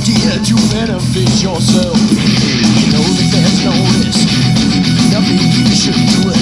idea to benefit yourself. You know that there's no risk, nothing you should do.